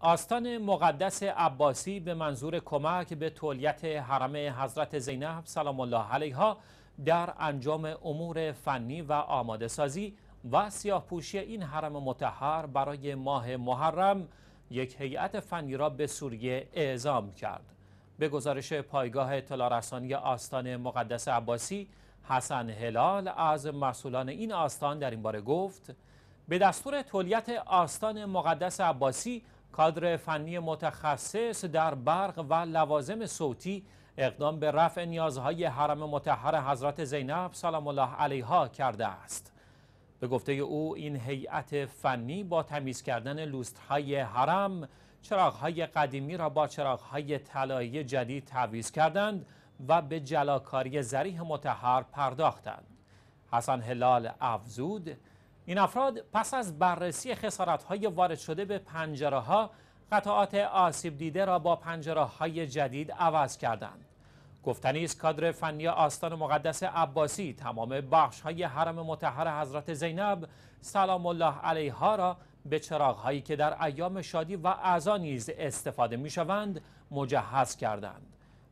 آستان مقدس عباسی به منظور کمک به تولیت حرم حضرت زینب سلام الله علیها در انجام امور فنی و آماده سازی و سیاه پوشی این حرم متحر برای ماه محرم یک هیئت فنی را به سوریه اعزام کرد. به گزارش پایگاه اطلاع رسانی آستان مقدس عباسی حسن هلال از مسئولان این آستان در این باره گفت به دستور تولیت آستان مقدس عباسی کادر فنی متخصص در برق و لوازم صوتی اقدام به رفع نیازهای حرم متحر حضرت زینب سلام الله علیها کرده است. به گفته او این هیئت فنی با تمیز کردن لوستهای حرم چراغهای قدیمی را با چراغهای طلایی جدید تعویض کردند و به جلاکاری زریح متحر پرداختند. حسن هلال افزود این افراد پس از بررسی خسارت های وارد شده به پنجره ها قطعات آسیب دیده را با پنجره های جدید عوض کردند. گفتنی است کادر فنی آستان مقدس عباسی تمام بخش های حرم متحر حضرت زینب سلام الله علیها را به چراغ هایی که در ایام شادی و اعضا نیز استفاده می شوند مجهز کردند.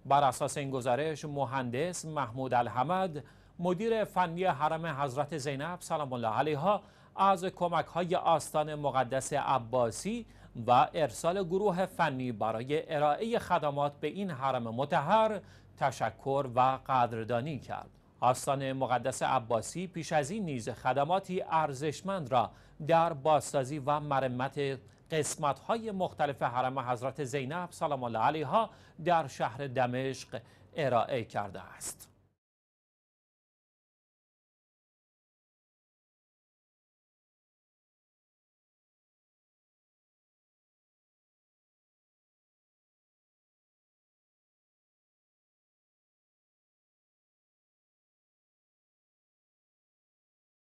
بر اساس این گزارش مهندس محمود الحمد مدیر فنی حرم حضرت زینب سلام الله علیها از کمک های آستان مقدس عباسی و ارسال گروه فنی برای ارائه خدمات به این حرم متحر تشکر و قدردانی کرد. آستان مقدس عباسی پیش از این نیز خدماتی ارزشمند را در بازسازی و مرمت قسمت های مختلف حرم حضرت زینب سلام الله علیها در شهر دمشق ارائه کرده است.